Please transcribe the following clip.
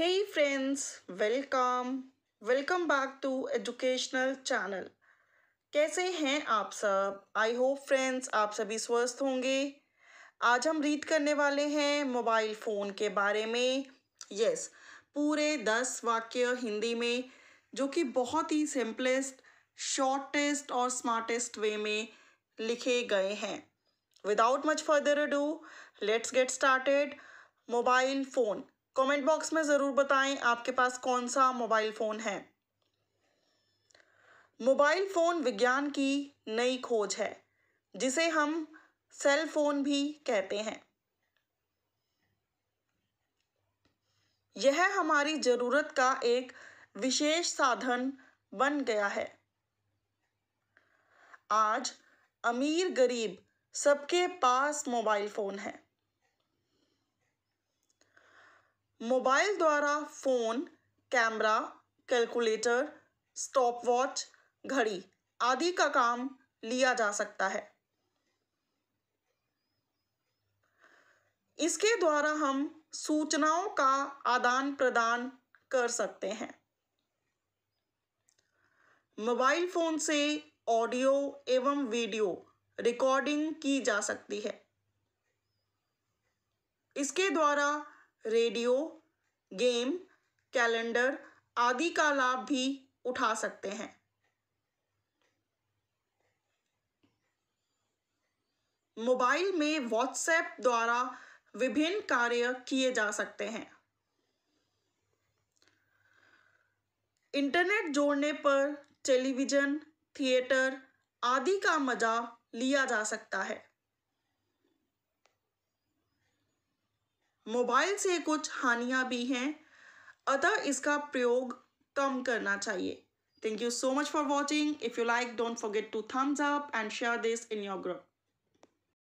Hey friends, welcome. Welcome back to educational channel कैसे हैं आप सब? आई होप फ्रेंड्स आप सभी स्वस्थ होंगे। आज हम रीड करने वाले हैं मोबाइल फ़ोन के बारे में। यस yes, पूरे दस वाक्य हिंदी में जो कि बहुत ही सिंपलेस्ट शॉर्टेस्ट और स्मार्टेस्ट वे में लिखे गए हैं। Without much further do let's get started mobile phone comment box में ज़रूर बताएँ आपके पास कौन सा मोबाइल फ़ोन है। मोबाइल फ़ोन विज्ञान की नई खोज है, जिसे हम सेल फ़ोन भी कहते हैं। यह हमारी ज़रूरत का एक विशेष साधन बन गया है। आज अमीर गरीब सबके पास मोबाइल फ़ोन है। मोबाइल द्वारा phone, camera, calculator stop watch घड़ी आदि का काम लिया जा सकता है। इसके द्वारा हम सूचनाओं का आदान प्रदान कर सकते हैं। मोबाइल फ़ोन से ऑडियो एवं वीडियो रिकॉर्डिंग की जा सकती है। इसके द्वारा रेडियो, गेम, कैलेंडर आदि का लाभ भी उठा सकते हैं। मोबाइल में व्हाट्सएप द्वारा विभिन्न कार्य किए जा सकते हैं। इंटरनेट जोड़ने पर टेलीविज़न, थिएटर आदि का मज़ा लिया जा सकता है। मोबाइल से कुछ हानियाँ भी हैं, अतः इसका प्रयोग कम करना चाहिए। Thank you so much for watching if you like don't forget to thumbs up and share this in your group